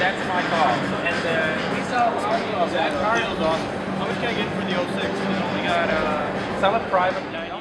That's my call. And uh, we saw Mario, that Mario's awesome. How much can I get for the 06? We only got, uh, sell it private.